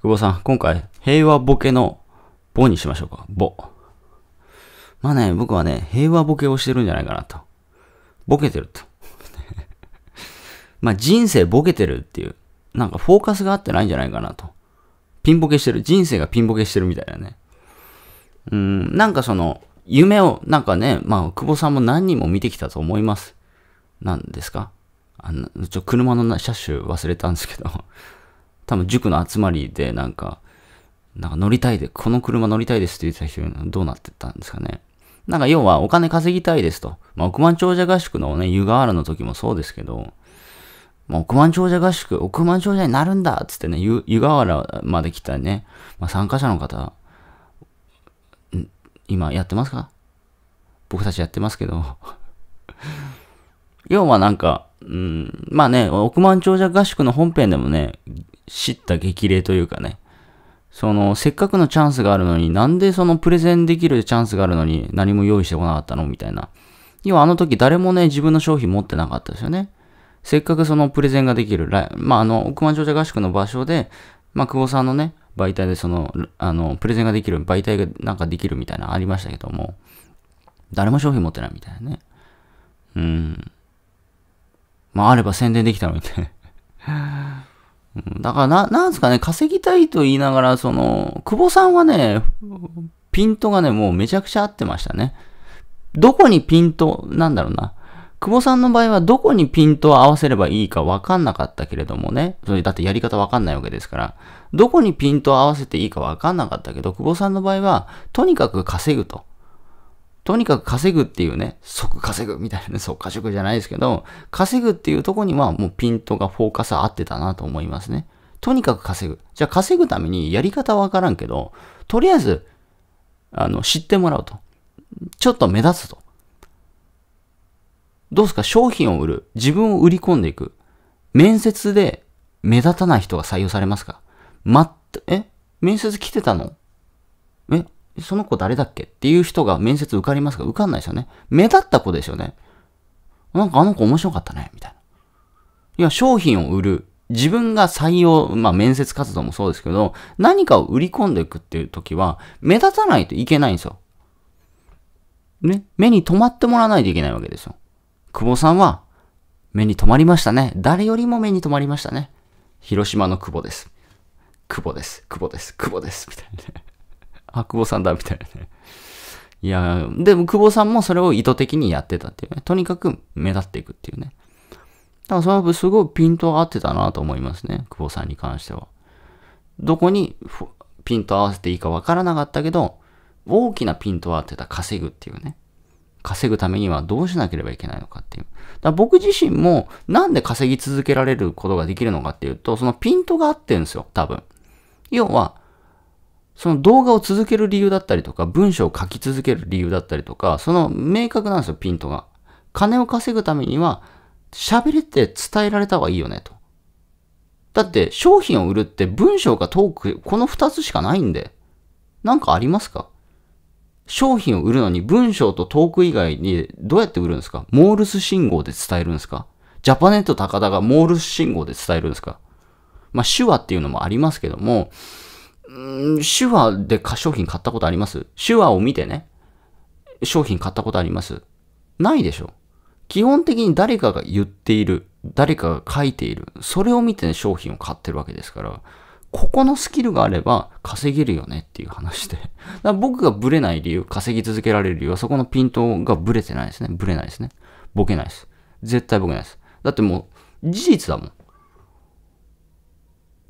久保さん、今回、平和ボケのボにしましょうか。ボ。まあね、僕はね、平和ボケをしてるんじゃないかなと。ボケてると。まあ人生ボケてるっていう、なんかフォーカスが合ってないんじゃないかなと。ピンボケしてる。人生がピンボケしてるみたいなね。うん、なんかその、夢を、なんかね、まあ、久保さんも何人も見てきたと思います。何ですか？あの、ちょ、車の車種忘れたんですけど、多分塾の集まりでなんか、なんか乗りたいで、この車乗りたいですって言ってた人どうなってたんですかね。なんか要はお金稼ぎたいですと。まあ、億万長者合宿のね、湯河原の時もそうですけど、まあ、億万長者合宿、億万長者になるんだっつってね、湯河原まで来たね、まあ、参加者の方、今やってますか？僕たちやってますけど 要はなんか、うん、まあね、億万長者合宿の本編でもね、知った激励というかね、その、せっかくのチャンスがあるのに、なんでそのプレゼンできるチャンスがあるのに何も用意してこなかったのみたいな。要はあの時誰もね、自分の商品持ってなかったですよね。せっかくそのプレゼンができる、まああの、億万長者合宿の場所で、まあ久保さんのね、媒体でその、あの、プレゼンができる、媒体がなんかできるみたいなありましたけども、誰も商品持ってないみたいなね。うん。まあ、あれば宣伝できたのにねだからな、なんすかね、稼ぎたいと言いながら、その、久保さんはね、ピントがね、もうめちゃくちゃ合ってましたね。どこにピント、なんだろうな。久保さんの場合はどこにピントを合わせればいいか分かんなかったけれどもね。それだってやり方分かんないわけですから。どこにピントを合わせていいか分かんなかったけど、久保さんの場合は、とにかく稼ぐと。とにかく稼ぐっていうね、即稼ぐみたいなね、即稼ぐじゃないですけど、稼ぐっていうとこにはもうピントがフォーカス合ってたなと思いますね。とにかく稼ぐ。じゃあ稼ぐためにやり方わからんけど、とりあえず、あの、知ってもらうと。ちょっと目立つと。どうすか？商品を売る。自分を売り込んでいく。面接で目立たない人が採用されますか？まっえ？面接来てたの？え？その子誰だっけ？っていう人が面接受かりますか受かんないですよね。目立った子ですよね。なんかあの子面白かったね。みたいな。いや、商品を売る。自分が採用、まあ面接活動もそうですけど、何かを売り込んでいくっていう時は、目立たないといけないんですよ。ね。目に留まってもらわないといけないわけですよ。久保さんは、目に留まりましたね。誰よりも目に留まりましたね。広島の久保です。久保です。久保です。久保です。みたいな。あ、久保さんだ、みたいなね。いや、でも久保さんもそれを意図的にやってたっていうね。とにかく目立っていくっていうね。だからそれはすごいピント合ってたなと思いますね。久保さんに関しては。どこにピント合わせていいかわからなかったけど、大きなピントを合ってた稼ぐっていうね。稼ぐためにはどうしなければいけないのかっていう。だ僕自身もなんで稼ぎ続けられることができるのかっていうと、そのピントが合ってるんですよ、多分。要は、その動画を続ける理由だったりとか、文章を書き続ける理由だったりとか、その明確なんですよ、ピントが。金を稼ぐためには、喋れて伝えられた方がいいよね、と。だって、商品を売るって文章かトーク、この二つしかないんで。なんかありますか？商品を売るのに文章とトーク以外にどうやって売るんですか？モールス信号で伝えるんですか？ジャパネット高田がモールス信号で伝えるんですか？まあ、手話っていうのもありますけども、ん手話で商品買ったことあります？手話を見てね、商品買ったことあります？ないでしょ基本的に誰かが言っている、誰かが書いている、それを見てね、商品を買ってるわけですから、ここのスキルがあれば稼げるよねっていう話で。だ僕がブレない理由、稼ぎ続けられる理由はそこのピントがブレてないですね。ブレないですね。ボケないです。絶対ボケないです。だってもう、事実だもん。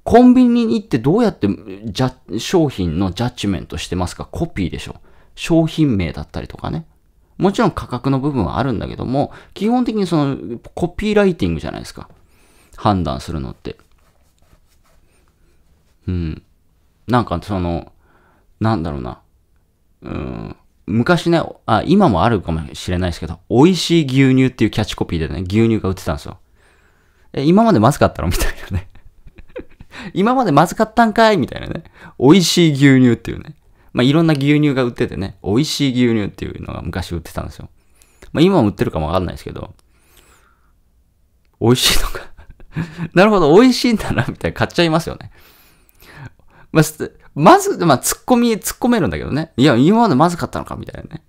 コンビニに行ってどうやってじゃ商品のジャッジメントしてますか？コピーでしょ。商品名だったりとかね。もちろん価格の部分はあるんだけども、基本的にそのコピーライティングじゃないですか。判断するのって。うん。なんかその、なんだろうな。うん。昔ね、あ、今もあるかもしれないですけど、美味しい牛乳っていうキャッチコピーでね、牛乳が売ってたんですよ。え、今までまずかったの？みたいなね。今までまずかったんかいみたいなね。美味しい牛乳っていうね。まあ、いろんな牛乳が売っててね、美味しい牛乳っていうのが昔売ってたんですよ。まあ、今も売ってるかもわかんないですけど、美味しいのか なるほど、美味しいんだな、みたいな買っちゃいますよね。まあ、まず、まあ、突っ込み、突っ込めるんだけどね。いや、今までまずかったのかみたいなね。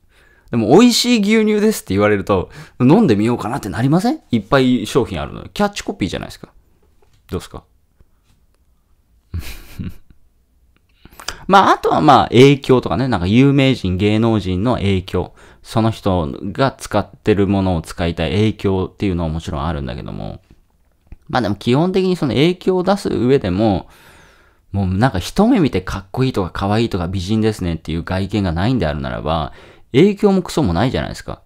でも、美味しい牛乳ですって言われると、飲んでみようかなってなりません？いっぱい商品あるのキャッチコピーじゃないですか。どうですか？まあ、あとはまあ、影響とかね、なんか有名人、芸能人の影響。その人が使ってるものを使いたい影響っていうのはもちろんあるんだけども。まあでも基本的にその影響を出す上でも、もうなんか一目見てかっこいいとか可愛いとか美人ですねっていう外見がないんであるならば、影響もクソもないじゃないですか。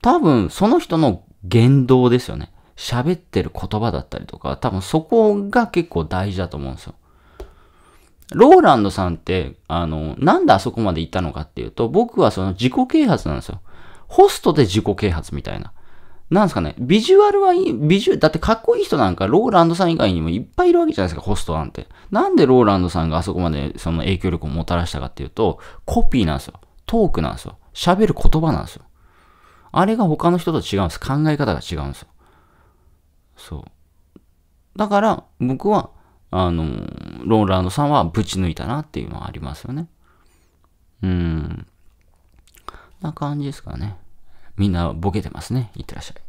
多分その人の言動ですよね。喋ってる言葉だったりとか、多分そこが結構大事だと思うんですよ。ローランドさんって、あの、なんであそこまで行ったのかっていうと、僕はその自己啓発なんですよ。ホストで自己啓発みたいな。なんですかね、ビジュアルはいい、ビジュだってかっこいい人なんかローランドさん以外にもいっぱいいるわけじゃないですか、ホストなんて。なんでローランドさんがあそこまでその影響力をもたらしたかっていうと、コピーなんですよ。トークなんですよ。喋る言葉なんですよ。あれが他の人と違うんです。考え方が違うんですよ。そう。だから、僕は、あの、ローランドさんはぶち抜いたなっていうのはありますよね。うん。な感じですかね。みんなボケてますね。いってらっしゃい。